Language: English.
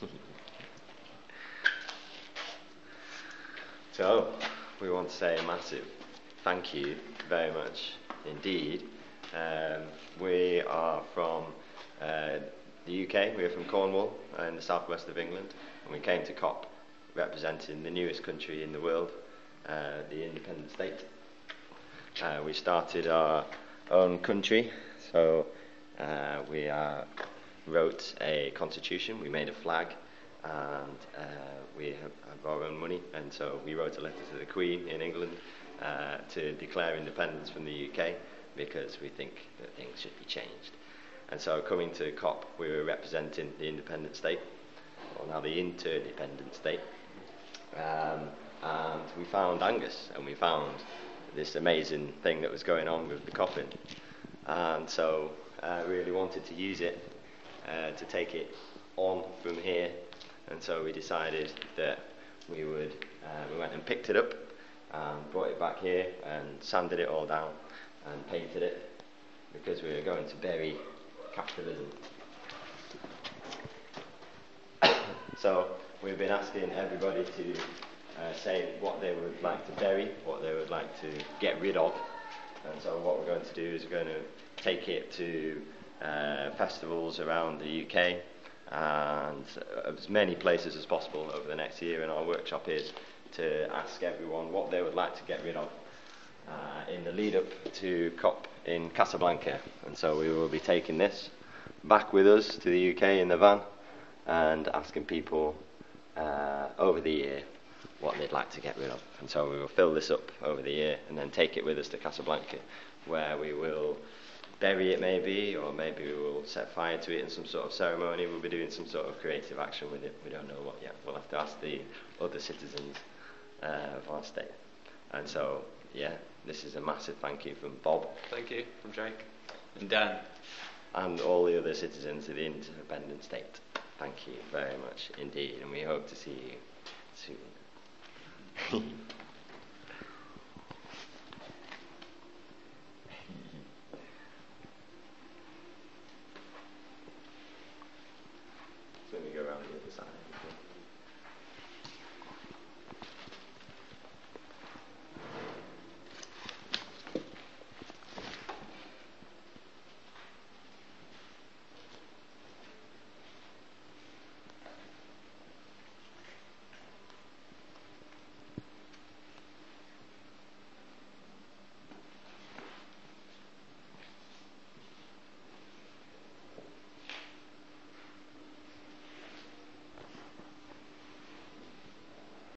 so, we want to say a massive thank you very much indeed. Um, we are from uh, the UK, we are from Cornwall in the southwest of England, and we came to COP representing the newest country in the world, uh, the independent state. Uh, we started our own country, so uh, we are wrote a constitution, we made a flag, and uh, we have, our own money, and so we wrote a letter to the Queen in England uh, to declare independence from the UK because we think that things should be changed. And so, coming to COP, we were representing the independent state, or now the interdependent state. Um, and we found Angus, and we found this amazing thing that was going on with the coffin. And so, I uh, really wanted to use it uh, to take it on from here. And so, we decided that we would, uh, we went and picked it up and brought it back here and sanded it all down and painted it because we were going to bury capitalism. so we've been asking everybody to uh, say what they would like to bury, what they would like to get rid of. And so what we're going to do is we're going to take it to uh, festivals around the UK and as many places as possible over the next year. And our workshop is to ask everyone what they would like to get rid of uh, in the lead up to COP in Casablanca. And so we will be taking this back with us to the UK in the van and asking people uh, over the year what they'd like to get rid of. And so we will fill this up over the year and then take it with us to Casablanca, where we will bury it maybe, or maybe we will set fire to it in some sort of ceremony. We'll be doing some sort of creative action with it. We don't know what yet. We'll have to ask the other citizens uh, of our state. And so, yeah, this is a massive thank you from Bob. Thank you from Jake. And Dan. And all the other citizens of the independent state. Thank you very much indeed, and we hope to see you soon. design.